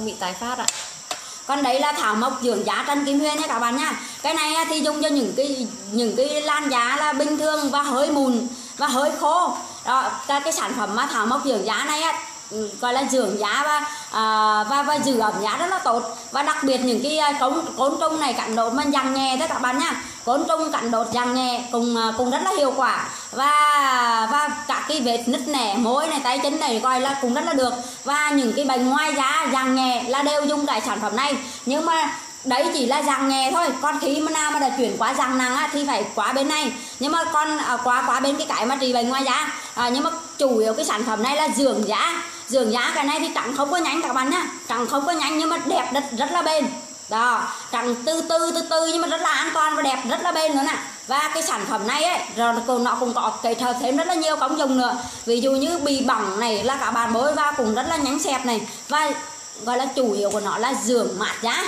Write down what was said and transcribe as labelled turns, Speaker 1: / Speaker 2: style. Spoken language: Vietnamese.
Speaker 1: không bị tái phát ạ. Còn đấy là thảo mộc dưỡng giá trần kim huyền nha các bạn nha. Cái này thì dùng cho những cái những cái lan giá là bình thường và hơi mùn và hơi khô. Đó cái, cái sản phẩm mà thảo mộc dưỡng giá này á, ừ, gọi là dưỡng giá và à, và và giữ ẩm giá rất là tốt. Và đặc biệt những cái à, cống côn côn trùng này cắn đốt mà dằn nhẹ đó các bạn nha. Côn trùng cắn đốt dằn nhẹ cùng à, cùng rất là hiệu quả. Và và cả cái vết nứt nẻ môi này tay chân này coi là cũng rất là được. Và những cái bệnh ngoài da dạng nhẹ là đều dùng cái sản phẩm này. Nhưng mà đấy chỉ là dạng nhẹ thôi. Còn khi mà nào mà đã chuyển qua dạng nặng á, thì phải qua bên này. Nhưng mà con à, qua qua bên cái cái mà trị bệnh ngoài da à, nhưng mà chủ yếu cái sản phẩm này là dưỡng da. Dưỡng da cái này thì trắng không có nhánh các bạn nhá. Trắng không có nhánh nhưng mà đẹp rất rất là bền đó trắng từ từ từ từ nhưng mà rất là an toàn và đẹp, rất là bền nữa nè. Và cái sản phẩm này ấy, rồi còn nó cũng có cái hợp thêm rất là nhiều công dụng nữa. Ví dụ như bị bỏng này là các bạn bôi vào cũng rất là nhánh xẹp này. Và gọi là chủ yếu của nó là dưỡng mát da.